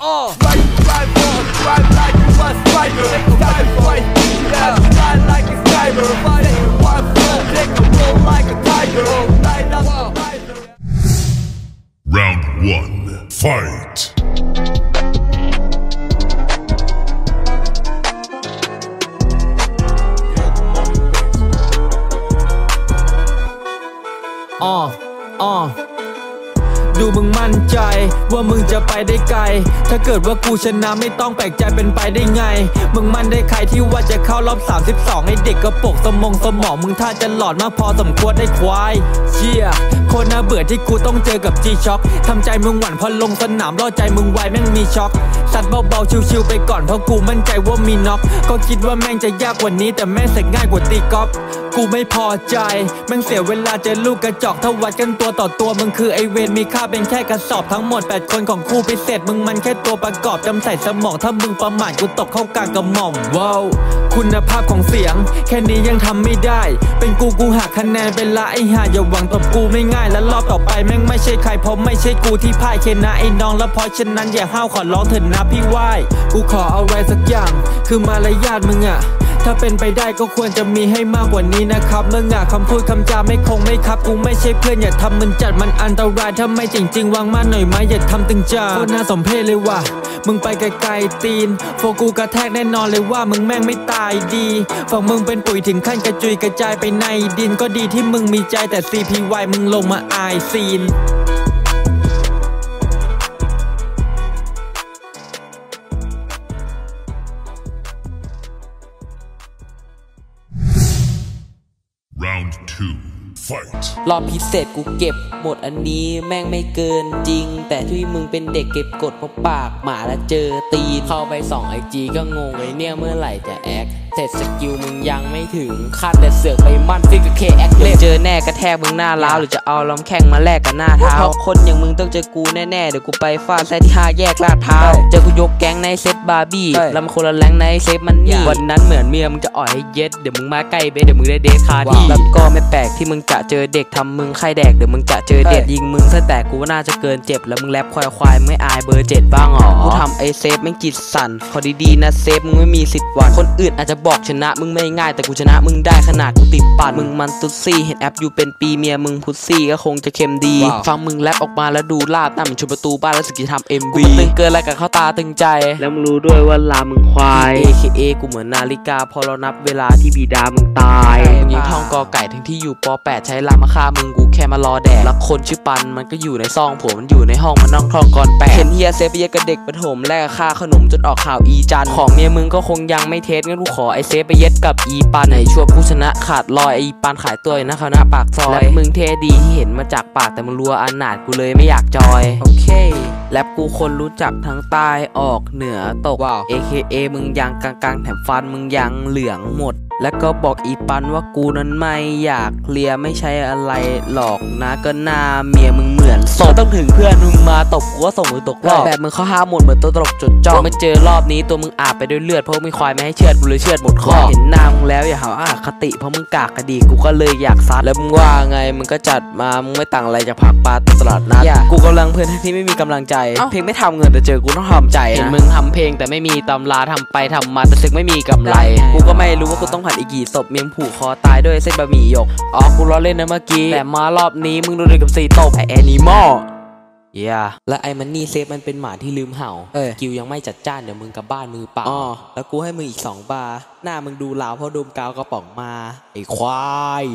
Oh. Like drive on, drive like a bus. Take a fight. yeah. Fly like a sniper. Fight a one take a roll like a tiger. Light up wow. Round one, fight. Uh, uh. ดูมึงมั่นใจ ว่ามึงจะไปได้ไกล ถ้าเกิดว่ากูชนะไม่ต้องแปลกใจเป็นไปได้ไง มึงมั่นได้ใครที่ว่าจะเข้ารอบ 32ไอเด็กกระปกสมองสมองมึงถ้าจะหลอดมากพอสมควรได้ควายเชี่ยโคนน่าเบื่อที่กูต้องเจอกับ G Shock ทำใจมึงหวั่นพอลงสนามรอใจมึงไวแม่งมีช็อกสัตว์เบาๆชิวๆไปก่อนเพราะกูมั่นใจว่ามีน็อกก็คิดว่าแม่งจะยากกว่านี้ แต่แม่งเสร็จง่ายกว่าตีกอล์ฟกูไม่พอใจแม่งเสียเวลาเจอลูกกระจอกถ้าวัดกันตัวต่อตัวมึงคือไอเวนมีค่าเป็นแค่กระสอบทั้งหมด 8 คนของคู่พิเศษ มึงมันแค่ตัวประกอบจำใส่สมอง ถ้ามึงประมาทกูตกเข้ากลางกระหม่อมว้าวคุณภาพของเสียง แค่นี้ยังทำไม่ได้ เป็นกูกูหักคะแนนไปละไอห่าอย่าหวังตบกูไม่ง่ายแล้วรอบต่อไปแม่งไม่ใช่ใครเพราะไม่ใช่กูที่พ่ายเคนะไอ้น้องแล้วเพราะฉะนั้นอย่าห้าวขอร้องเถิดนะพี่ไหวกูขอเอาอะไรสักอย่าง คือมารยาทมึงอะ ถ้าเป็นไปได้ก็ควรจะมีให้มากกว่านี้นะครับ เมื่องะคำพูดคำจาไม่คงไม่ครับ กูไม่ใช่เพื่อนอย่าทำมันจัดมันอันตรายถ้าไม่จริงๆวางมาหน่อยไหมอย่าทำตึงจ้าโคตรน่าสมเพชเลยว่ะมึงไปไกลๆตีน โฟกูกระแทกแน่นอนเลยว่ามึงแม่งไม่ตายดีฝั่งมึงเป็นปุ๋ยถึงขั้นกระจุยกระจายไปในดินก็ดีที่มึงมีใจแต่ CPY มึงลงมาอายซีน Round two, fight. รอบพิเศษกูเก็บหมดอันนี้แม่งไม่เกินจริง แต่ที่มึงเป็นเด็กเก็บกดเพราะปากหมาแล้วเจอตีนเข้าไปส่องไอจีก็งงเลยเนี่ยเมื่อไหร่จะแอค เสร็จสกิลมึงยังไม่ถึงคาดแต่เสือกไปมั่นฟิกกับเคแอคเล่เจอแน่กระแทกมึงหน้าล้าวหรือจะเอาลำแข้งมาแลกกับหน้าเท้าเพราะคนอย่างมึงต้องเจอกูแน่ๆเดี๋ยวกูไปฟาดแซ่ที่ห้าแยกลาดเท้าเจอกูยกแก๊งในเซตบาร์บี้แล้วมันคนละแรงในเซฟมันนี่วันนั้นเหมือนเมียมึงจะอ่อยให้เย็ดเดี๋ยวมึงมาใกล้เบสเดี๋ยวมึงได้เดทคาที่แล้วก็ไม่แปลกที่มึงจะเจอเด็กทำมึงไข้แดกเดี๋ยวมึงจะเจอเด็ดยิงมึงซะแตกกูว่าน่าจะเกินเจ็บแล้วมึงแรปควายควายไม่อายเบอร์เจ็ดบ้างหรอกูทำไอเซฟแม่งจิตสั่นขอดีๆนะเซฟมึงไม่มีสิทธิ์หวันคนอื่นอาจจะบอกชนะมึงไม่ง่ายแต่กูชนะมึงได้ขนาดกูติดปั่นมึงมันตุ๊ดซี่เห็นแอปอยู่เป็นปีเมียมึงพุดซี่ก็คงจะเค็มดี ฟังมึงแรปออกมาแล้วดูลาบหน้าเหมือนชนประตูบ้านแล้วสึกจะทำเอ็มวีตึงเกินอะไรกับเข้าตาตึงใจ แล้วมึงรู้ด้วยว่าลามึงควาย AKA กูเหมือนนาฬิกา พอเรานับเวลาที่บิดามึงตายมึงยิงทองกอไก่ทั้งที่อยู่ป .8 ใช้ลามาฆ่ามึงกูแค่มารอแดกแล้วคนชื่อปันมันก็อยู่ในซองผมมันอยู่ในห้องมันนั่งท่องก่อนแปะเห็นเฮียเซฟไปเยอะกับเด็กประถมแลกกับค่าขนมจนออกข่าวอีจันของเมียมึงก็คงยังไม่เทสงั้นกูขอไอเซฟไปเย็ดกับอีปันในช่วงผู้ชนะขาดลอยไอปันขายตัวอยู่หนะคณะปากซอยและมึงเท่ดีที่เห็นมาจากปากแต่มึงรัวอนาถกูเลยไม่อยากจอยโอเคแรปกูคนรู้จักทั้งใต้ออกเหนือตก AKA มึงยังกลางๆแถมฟันมึงยังเหลืองหมด แล้วก็บอกอีปันว่ากูนั้นไม่อยากเคลียร์ไม่ใช่อะไรหรอกนะก็หน้าเมียมึงเห มือนศพต้องถึงเพื่อนมึงมาตบกูก็ส่งมือตกรอบแบบมึงเข้าห้าหมดเหมือนตัวตลกจดจ้องมาเจอรอบนี้ตัวมึงอาบไปด้วยเลือดเพราะมีควายไม่ให้เชือดกูเลยเชือดหมดคอเห็นหน้ามึงแล้วอย่าหาว่าอาคติเพราะมึงกากกระดีกูก็เลยอยากซัดแล้วมึงว่าไงมึงก็จัดมามึงไม่ต่างอะไรจากผักปลาตลาดนัดกูกำลังเพื่อนที่ไม่มีกำลังใจ เพลงไม่ทำเงินแต่เจอกูต้องทำใจเห็นมึงทำเพลงแต่ไม่มีตำราทำไปทำมาแต่ซึกไม่มีกำไร กูก็ไม่รู้ว่ากูต้องผ่านอีกกี่ศพเมียงผูกคอตายด้วยเส้นบะหมี่หยกอ๋อกูล้อเล่นนะเมื่อกี้แต่มารอบนี้มึงโดนกับสีตบไอแอนิมอลเย่และไอ้มันนี่เซฟมันเป็นหมาที่ลืมเห่ากิวยังไม่จัดจ้านเดี๋ยวมึงกลับบ้านมือเปล่าอ๋อแล้วกูให้มึงอีกสองบาร์หน้ามึงดูลาวเพราะดมกาวกระป๋องมาไอ้ควาย